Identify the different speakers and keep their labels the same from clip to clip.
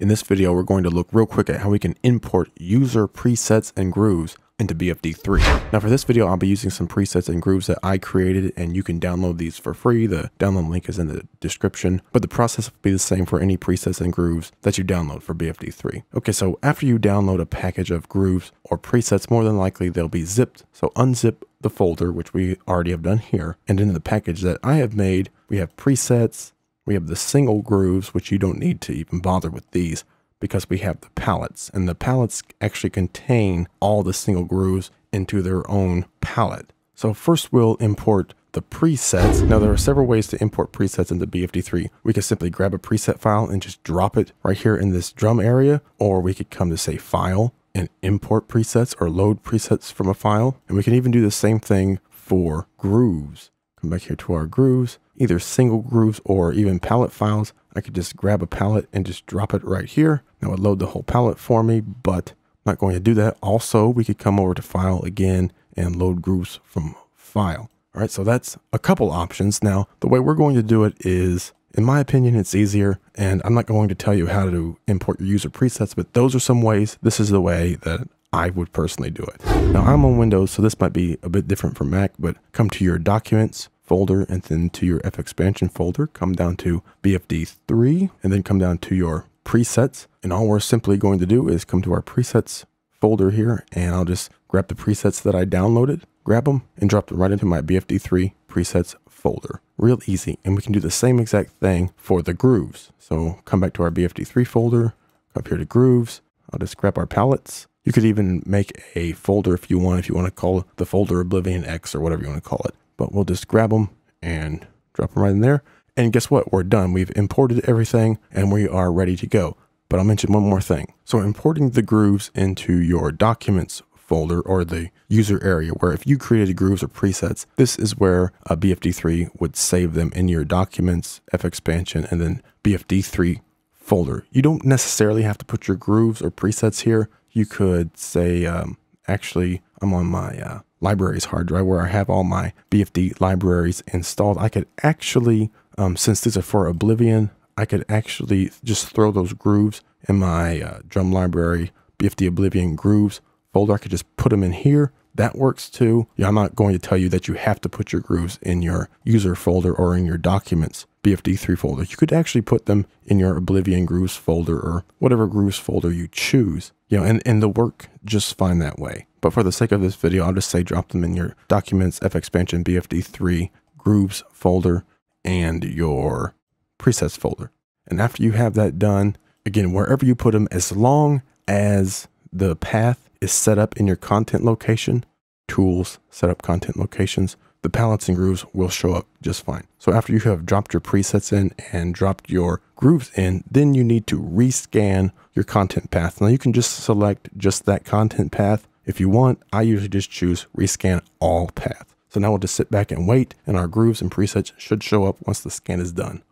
Speaker 1: In this video, we're going to look real quick at how we can import user presets and grooves into BFD3. Now for this video, I'll be using some presets and grooves that I created and you can download these for free. The download link is in the description, but the process will be the same for any presets and grooves that you download for BFD3. Okay, so after you download a package of grooves or presets, more than likely they'll be zipped. So unzip the folder, which we already have done here. And in the package that I have made, we have presets, we have the single grooves, which you don't need to even bother with these because we have the palettes and the palettes actually contain all the single grooves into their own palette. So first we'll import the presets. Now there are several ways to import presets into BFD3. We could simply grab a preset file and just drop it right here in this drum area, or we could come to say file and import presets or load presets from a file. And we can even do the same thing for grooves. Come back here to our grooves, either single grooves or even palette files. I could just grab a palette and just drop it right here. That would load the whole palette for me, but I'm not going to do that. Also, we could come over to file again and load grooves from file. All right, so that's a couple options. Now, the way we're going to do it is, in my opinion, it's easier, and I'm not going to tell you how to import your user presets, but those are some ways. This is the way that I would personally do it. Now, I'm on Windows, so this might be a bit different from Mac, but come to your documents, folder and then to your FXpansion folder, come down to BFD3 and then come down to your presets. And all we're simply going to do is come to our presets folder here and I'll just grab the presets that I downloaded, grab them and drop them right into my BFD3 presets folder. Real easy. And we can do the same exact thing for the grooves. So come back to our BFD3 folder, up here to grooves. I'll just grab our palettes. You could even make a folder if you want, if you want to call the folder Oblivion X or whatever you want to call it but we'll just grab them and drop them right in there. And guess what? We're done. We've imported everything and we are ready to go. But I'll mention one more thing. So importing the grooves into your documents folder or the user area where if you created grooves or presets, this is where a BFD3 would save them in your documents, FXpansion, and then BFD3 folder. You don't necessarily have to put your grooves or presets here. You could say, um, actually, I'm on my uh, libraries hard drive where I have all my BFD libraries installed. I could actually, um, since these are for Oblivion, I could actually just throw those grooves in my uh, drum library, BFD Oblivion grooves folder. I could just put them in here. That works too. Yeah, I'm not going to tell you that you have to put your grooves in your user folder or in your documents BFD3 folder. You could actually put them in your Oblivion grooves folder or whatever grooves folder you choose. You know, and, and the work just fine that way. But for the sake of this video, I'll just say drop them in your documents, fxpansion, BFD3, grooves folder, and your presets folder. And after you have that done, again, wherever you put them, as long as the path is set up in your content location, tools, set up content locations, the palettes and grooves will show up just fine. So after you have dropped your presets in and dropped your grooves in, then you need to rescan your content path. Now you can just select just that content path if you want, I usually just choose rescan all path. So now we'll just sit back and wait and our grooves and presets should show up once the scan is done.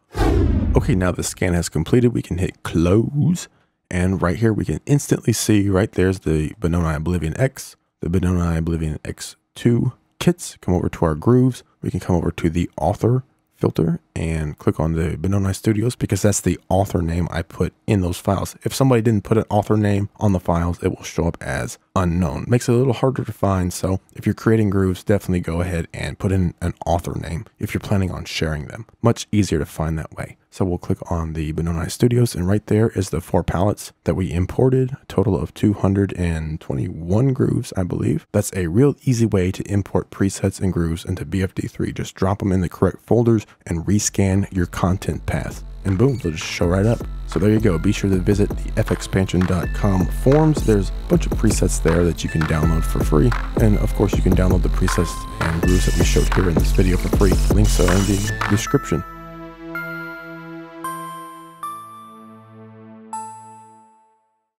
Speaker 1: Okay, now the scan has completed, we can hit close. And right here, we can instantly see right there's the Benoni Oblivion X, the Benoni Oblivion X2 kits. Come over to our grooves. We can come over to the author filter and click on the Benoni Studios because that's the author name I put in those files. If somebody didn't put an author name on the files, it will show up as unknown. Makes it a little harder to find. So if you're creating grooves, definitely go ahead and put in an author name if you're planning on sharing them. Much easier to find that way. So we'll click on the Benoni Studios and right there is the four palettes that we imported, a total of 221 grooves, I believe. That's a real easy way to import presets and grooves into BFD3. Just drop them in the correct folders and rescan your content path and boom, they'll just show right up. So there you go. Be sure to visit the fxpansion.com forums. There's a bunch of presets there that you can download for free. And of course, you can download the presets and grooves that we showed here in this video for free. Links are in the description.